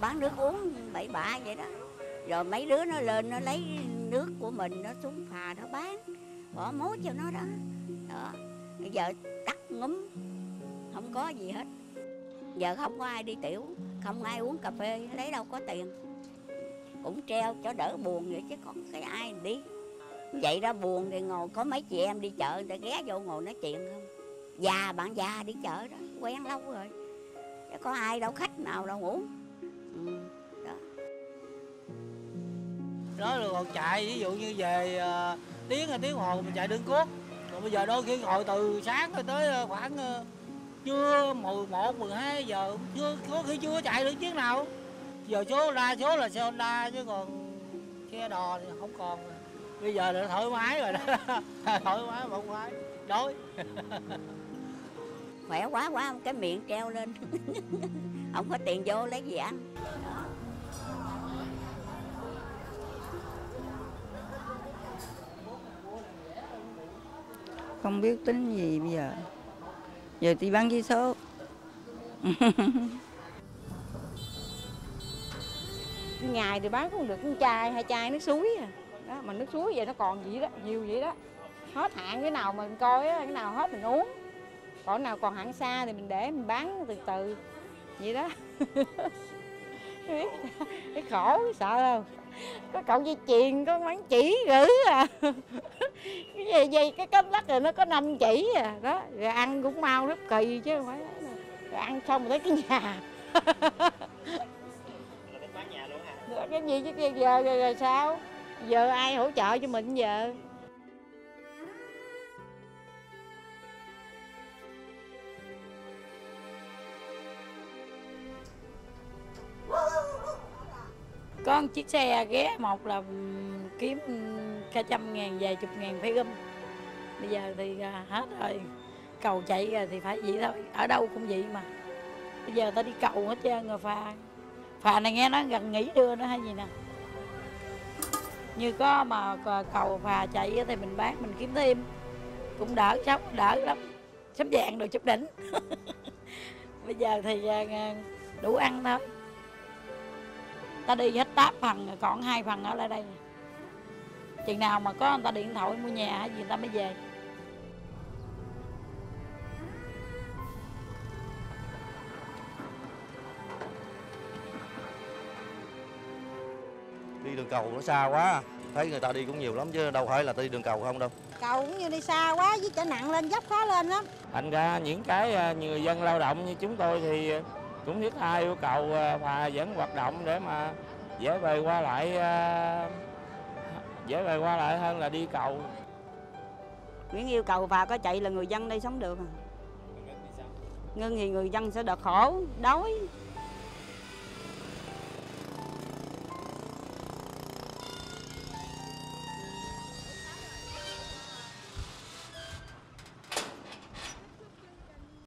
bán nước uống bậy bạ vậy đó. Rồi mấy đứa nó lên nó lấy nước của mình nó xuống phà nó bán, bỏ mối cho nó đó. Đó, bây giờ tắt ngấm không có gì hết. Giờ không có ai đi tiểu, không ai uống cà phê, lấy đâu có tiền. Cũng treo cho đỡ buồn vậy chứ còn cái ai đi. Vậy ra buồn thì ngồi có mấy chị em đi chợ, người ta ghé vô ngồi nói chuyện không? Già bạn già đi chợ đó, quen lâu rồi. Chứ có ai đâu khách nào đâu uống ừ. đó. Là còn chạy ví dụ như về uh, tiếng hay tiếng hồ mình chạy đường cốt còn bây giờ đôi khi ngồi từ sáng rồi tới ờ, khoảng uh, trưa 11, 12 giờ chưa có khi chưa chạy được chiếc nào. Giờ số đa số là xe Honda chứ còn xe đò thì không còn. Bây giờ là thoải mái rồi đó. Thoải mái không phải đói. khỏe quá quá cái miệng treo lên. Không có tiền vô lấy gì ăn. Đó. không biết tính gì bây giờ. Giờ thì bán vé số. Ngày thì bán cũng được một chai hai chai nước suối à. Đó mà nước suối vậy nó còn vậy đó nhiều vậy đó. Hết hạn cái nào mình coi á cái nào hết mình uống còn nào còn hẳn xa thì mình để mình bán từ từ. Vậy đó. Biết cái khổ sợ không? Có cậu dây chuyền có bán chỉ gửi à. Cái dây dây cái cấp lắc rồi nó có năm chỉ à. Đó rồi ăn cũng mau rất kỳ chứ không phải rồi ăn xong rồi tới cái nhà. Cái gì chứ giờ giờ, giờ sao? Giờ ai hỗ trợ cho mình giờ? Có một chiếc xe ghé một là kiếm cả trăm ngàn, vài chục ngàn phải gom. Bây giờ thì à, hết rồi. Cầu chạy rồi thì phải vậy thôi. Ở đâu cũng vậy mà. Bây giờ ta đi cầu hết trơn rồi phà phà này nghe nói gần nghỉ đưa nữa hay gì nè. Như có mà cầu phà chạy thì mình bán, mình kiếm thêm. Cũng đỡ sống, đỡ lắm. Sắm vàng đồ chụp đỉnh. Bây giờ thì à, à, đủ ăn thôi ta đi hết 8 phần còn hai phần ở lại đây chừng nào mà có người ta điện thoại mua nhà hay gì người ta mới về. Đi đường cầu nó xa quá thấy người ta đi cũng nhiều lắm chứ đâu phải là đi đường cầu không đâu. Cầu cũng như đi xa quá với trở nặng lên dốc khó lên lắm. Thành ra những cái à, người dân lao động như chúng tôi thì cũng thiết tha yêu cầu phà vẫn hoạt động để mà dễ về qua lại à, dễ về qua lại hơn là đi cầu Nguyễn yêu cầu phà có chạy là người dân đây sống được à. Ngưng thì người dân sẽ đợt khổ, đói